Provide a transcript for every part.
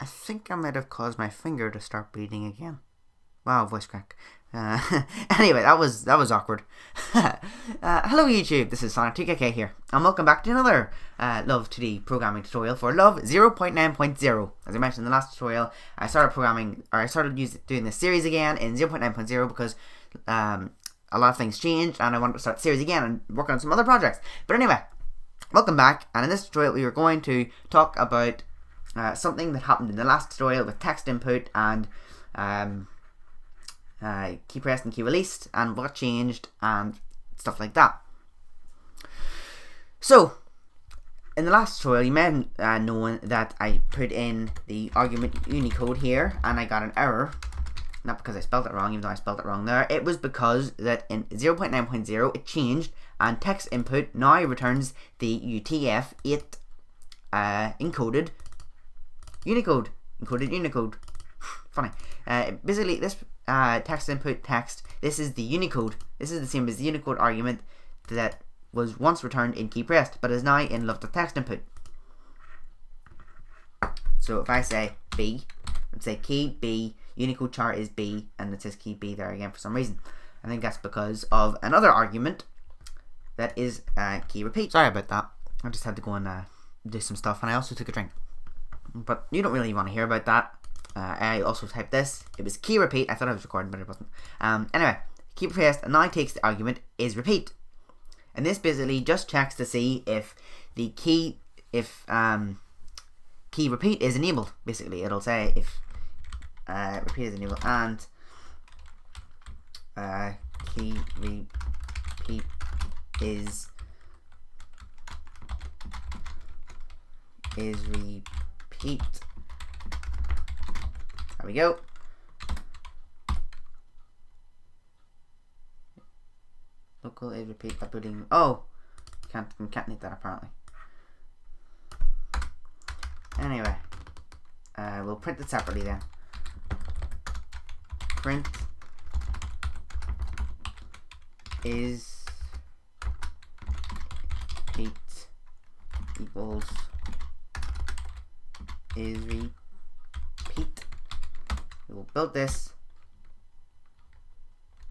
I think I might have caused my finger to start bleeding again. Wow, voice crack. Uh, anyway, that was that was awkward. uh, hello YouTube, this is Sonic2kk here, and welcome back to another uh, Love 2D programming tutorial for Love 0.9.0. As I mentioned in the last tutorial, I started programming, or I started use, doing this series again in 0.9.0 because um, a lot of things changed, and I wanted to start the series again and work on some other projects. But anyway, welcome back, and in this tutorial we are going to talk about uh, something that happened in the last tutorial with text input and um, uh, key pressed and key released and what changed and stuff like that. So, in the last tutorial you may have uh, known that I put in the argument Unicode here and I got an error. Not because I spelled it wrong, even though I spelled it wrong there. It was because that in 0.9.0 it changed and text input now returns the UTF-8 uh, encoded Unicode. Encoded Unicode. Funny. Uh, basically, this uh, text input text, this is the Unicode. This is the same as the Unicode argument that was once returned in key pressed, but is now in love text input. So if I say B, let's say key B, Unicode char is B, and it says key B there again for some reason. I think that's because of another argument that is uh, key repeat. Sorry about that. I just had to go and uh, do some stuff, and I also took a drink but you don't really want to hear about that. Uh, I also typed this. It was key repeat. I thought I was recording, but it wasn't. Um, anyway, key and now takes the argument is repeat. And this basically just checks to see if the key, if um, key repeat is enabled. Basically, it'll say if uh, repeat is enabled and uh, key repeat is is repeat Eat. There we go. Local is repeat uploading. Oh, can't can't need that apparently. Anyway, uh, we'll print it separately then. Print is repeat equals is repeat. We will build this.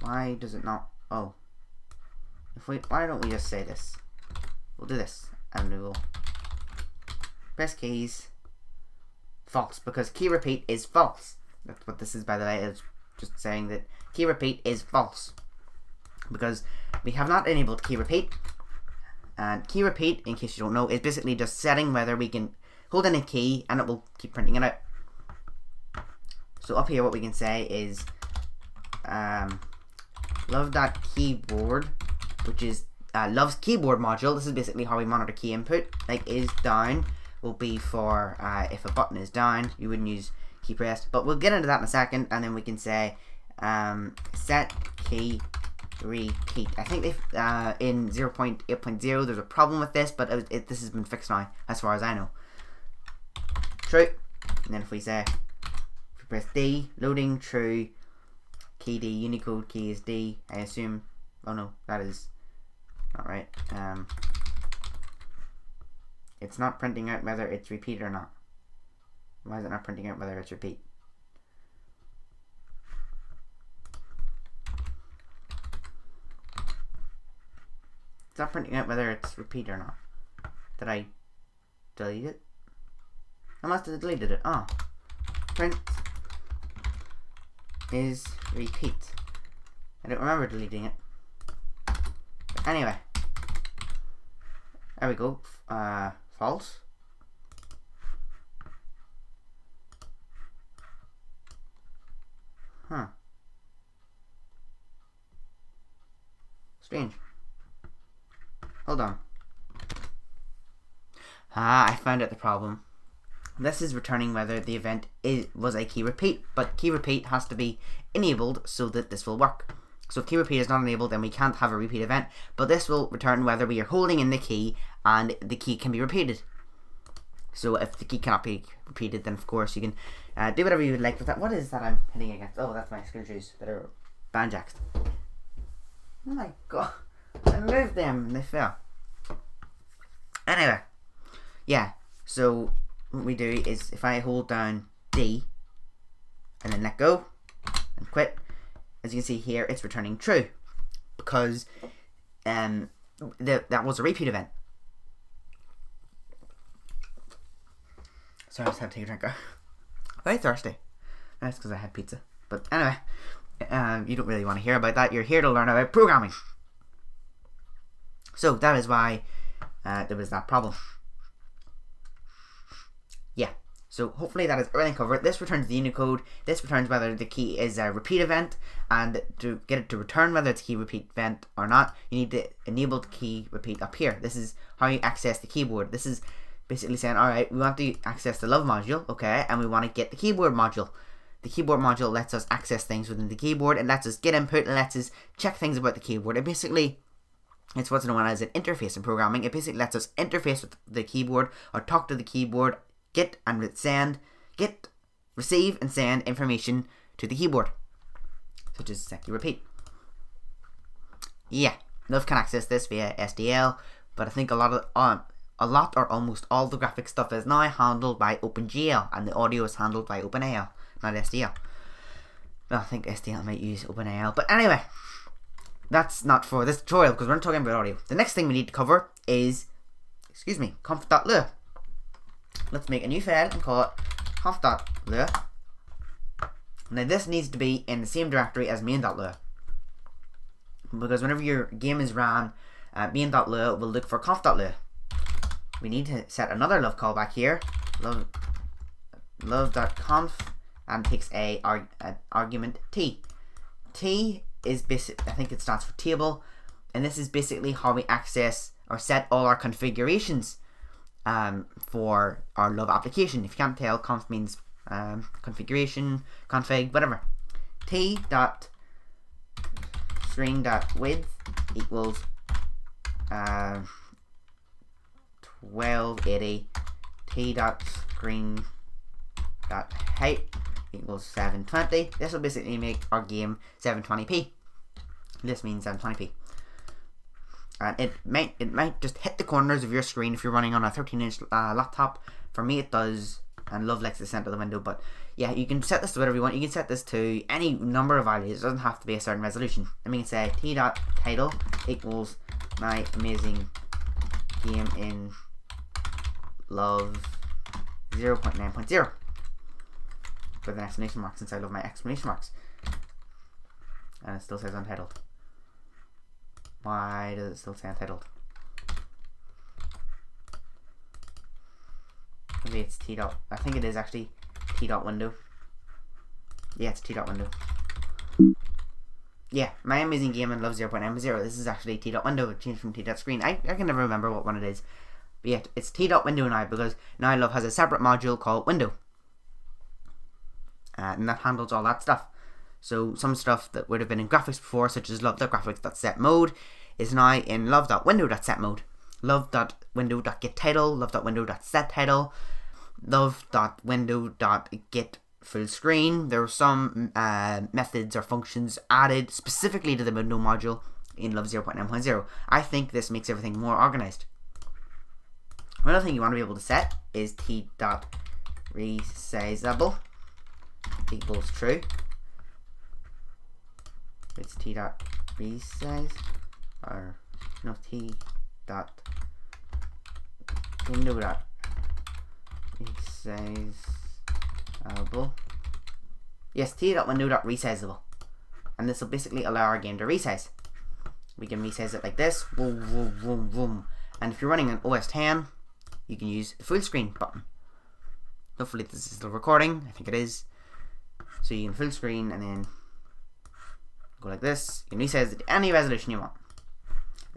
Why does it not? Oh. If we, why don't we just say this? We'll do this, and we will press keys. False, because key repeat is false. That's what this is, by the way. It's just saying that key repeat is false. Because we have not enabled key repeat. And key repeat, in case you don't know, is basically just setting whether we can hold in a key and it will keep printing it out. So up here what we can say is um, love.keyboard which is uh, love's keyboard module. This is basically how we monitor key input. Like is down will be for uh, if a button is down you wouldn't use key pressed but we'll get into that in a second and then we can say um, set key repeat. I think if uh, in 0.8.0 there's a problem with this but it, it, this has been fixed now as far as I know true. And then if we say, if we press D, loading true, key D, Unicode key is D, I assume. Oh no, that is not right. Um, it's not printing out whether it's repeat or not. Why is it not printing out whether it's repeat? It's not printing out whether it's repeat or not. Did I delete it? I must have deleted it. Ah. Print is repeat. I don't remember deleting it. But anyway. There we go. Uh, false. Huh. Strange. Hold on. Ah, I found out the problem. This is returning whether the event is, was a key repeat, but key repeat has to be enabled so that this will work. So if key repeat is not enabled, then we can't have a repeat event, but this will return whether we are holding in the key and the key can be repeated. So if the key cannot be repeated, then of course you can uh, do whatever you would like with that. What is that I'm hitting against? Oh, that's my screwdrivers that are banjaxed. Oh my god. I moved them and they fell. Anyway. Yeah. So what we do is if I hold down D and then let go and quit, as you can see here, it's returning true because um, the, that was a repeat event. Sorry, I just had to take a drink. Very thirsty. That's because I had pizza. But anyway, um, you don't really want to hear about that. You're here to learn about programming. So that is why uh, there was that problem. Yeah. So hopefully that is everything covered. This returns the Unicode. This returns whether the key is a repeat event, and to get it to return whether it's a key repeat event or not, you need to enable the key repeat up here. This is how you access the keyboard. This is basically saying, all right, we want to access the love module, okay, and we want to get the keyboard module. The keyboard module lets us access things within the keyboard. It lets us get input. It lets us check things about the keyboard. It basically it's what's known as an interface in programming. It basically lets us interface with the keyboard or talk to the keyboard, get and send, get, receive and send information to the keyboard, So just key repeat. Yeah, Love can access this via SDL, but I think a lot of um, a lot or almost all the graphic stuff is now handled by OpenGL, and the audio is handled by OpenAL, not SDL. Well, I think SDL might use OpenAL, but anyway that's not for this tutorial because we're not talking about audio. The next thing we need to cover is, excuse me, conf.lua. Let's make a new file and call it conf.lua. Now this needs to be in the same directory as main.lua. Because whenever your game is ran, uh, main.lua will look for conf.lua. We need to set another love callback here, love love.conf, and takes a, arg, argument t. t is basic. I think it stands for table, and this is basically how we access or set all our configurations um, for our Love application. If you can't tell, conf means um, configuration, config, whatever. T dot screen dot width equals uh, 1280 t dot screen dot height equals 720. This will basically make our game 720p. This means 720p. And it might it might just hit the corners of your screen if you're running on a 13 inch uh, laptop. For me, it does, and Love likes the center of the window. But yeah, you can set this to whatever you want. You can set this to any number of values. It doesn't have to be a certain resolution. I mean, say t dot title equals my amazing game in Love 0.9.0 with an exclamation mark since I love my exclamation marks. And it still says untitled. Why does it still say untitled? Maybe it's T dot. I think it is actually T dot window. Yeah, it's T dot window. Yeah, my amazing game and love 0.9.0. This is actually T dot window. It changed from T dot screen. I, I can never remember what one it is. But yeah, it's T dot window now because now Love has a separate module called window. Uh, and that handles all that stuff. So some stuff that would have been in graphics before, such as love.graphics.set mode, is now in love.window.set mode. Love.window.getTitle, love.window.setTitle, love.window.get full screen. There are some uh, methods or functions added specifically to the window module in Love 0.9.0. I think this makes everything more organized. Another thing you want to be able to set is t.resizable equals true it's t dot resize or no t dot window dot resizable. Yes, t dot window dot resizable, and this will basically allow our game to resize. We can resize it like this, boom, boom, boom, boom. And if you're running an OS 10, you can use the full screen button. Hopefully this is still recording. I think it is. So you can full screen and then go like this. You can resize it to any resolution you want.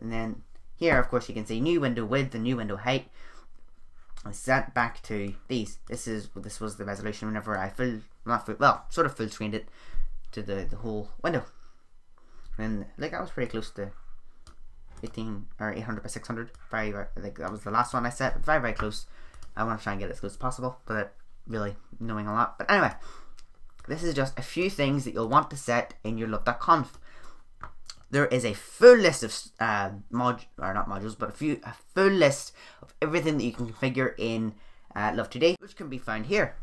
And then here, of course, you can see new window width and new window height. I set back to these. This is this was the resolution whenever I full not full well sort of full screened it to the the whole window. And like I was pretty close to 18 or 800 by 600. Very, very like that was the last one I set. Very very close. I want to try and get as close as possible, but really knowing a lot. But anyway, this is just a few things that you'll want to set in your love.conf. There is a full list of uh, mod or not modules, but a few a full list of everything that you can configure in uh, Love2D, which can be found here.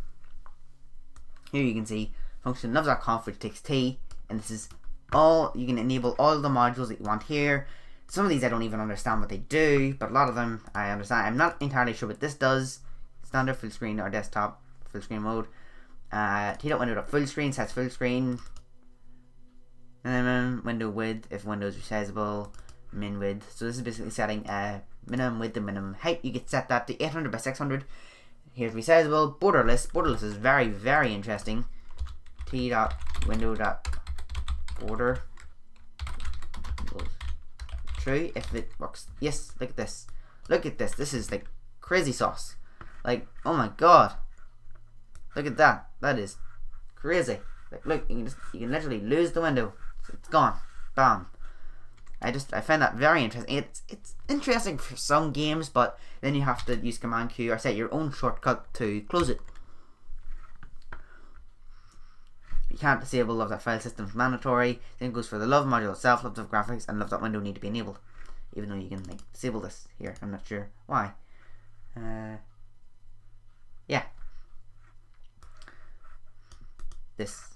Here you can see function love.conf which takes T, and this is all, you can enable all the modules that you want here. Some of these I don't even understand what they do, but a lot of them I understand. I'm not entirely sure what this does. Standard full screen or desktop full screen mode. Uh, T.window full screen sets full screen. Minimum window width if window is resizable. Min width. So this is basically setting uh, minimum width and minimum height. You can set that to 800 by 600. Here's resizable. Borderless. Borderless is very, very interesting. T dot window dot border. True if it works. Yes, look at this. Look at this. This is like crazy sauce. Like, oh my god. Look at that. That is crazy. Like, look, you can just you can literally lose the window. It's gone. Bam. I just I find that very interesting. It's it's interesting for some games, but then you have to use Command Q or set your own shortcut to close it. You can't disable love that file system is mandatory. Then goes for the love module itself, love that graphics, and love that window need to be enabled. Even though you can like disable this here, I'm not sure why. Uh, yeah. This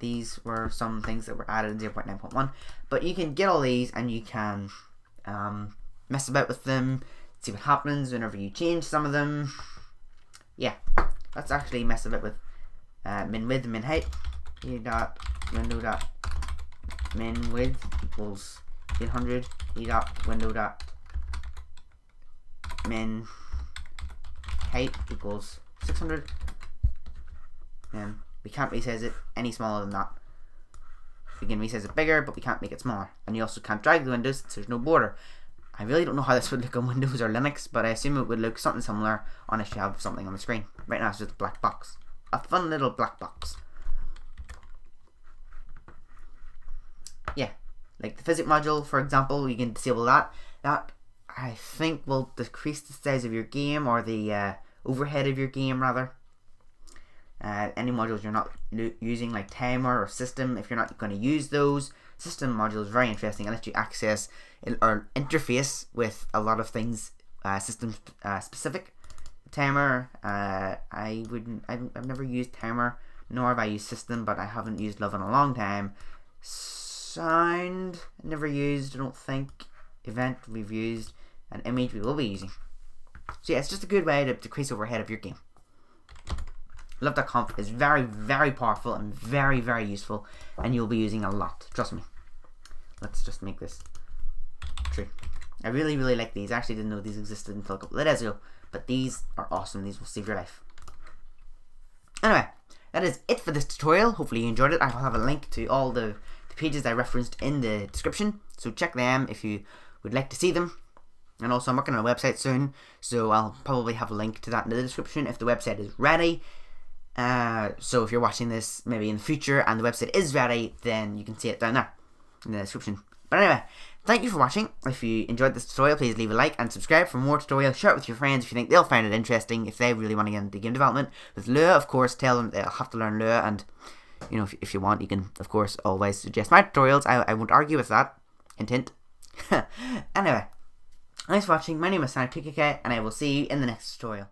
these were some things that were added in 0.9.1 but you can get all these and you can um, mess about with them see what happens whenever you change some of them. Yeah let's actually mess about with uh, min width and min height. E dot window dot min width equals 800 e dot window dot min height equals 600 and we can't resize it any smaller than that. We can resize it bigger, but we can't make it smaller. And you also can't drag the windows since there's no border. I really don't know how this would look on Windows or Linux, but I assume it would look something similar unless you have something on the screen. Right now it's just a black box. A fun little black box. Yeah, like the physics module, for example, you can disable that. That, I think, will decrease the size of your game, or the uh, overhead of your game, rather uh, any modules you're not using like timer or system if you're not going to use those system modules very interesting. And let you access or interface with a lot of things uh, system uh, specific. Timer uh, I wouldn't I have never used timer nor have I used system but I haven't used love in a long time. Sound never used I don't think. Event we've used. An image we will be using. So yeah it's just a good way to decrease overhead of your game Love.conf is very, very powerful and very, very useful, and you'll be using a lot. Trust me. Let's just make this true. I really, really like these. I actually didn't know these existed until a couple of days ago, but these are awesome. These will save your life. Anyway, that is it for this tutorial. Hopefully you enjoyed it. I will have a link to all the, the pages I referenced in the description, so check them if you would like to see them. And also, I'm working on a website soon, so I'll probably have a link to that in the description if the website is ready. Uh, so if you're watching this maybe in the future and the website is ready, then you can see it down there in the description. But anyway, thank you for watching. If you enjoyed this tutorial, please leave a like and subscribe for more tutorials. Share it with your friends if you think they'll find it interesting, if they really want to get into game development. With Lua, of course, tell them they'll have to learn Lua, and you know, if, if you want, you can, of course, always suggest my tutorials. I, I won't argue with that. Hint, hint. anyway, thanks for watching. My name is Sonic2kk, and I will see you in the next tutorial.